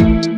Thank you.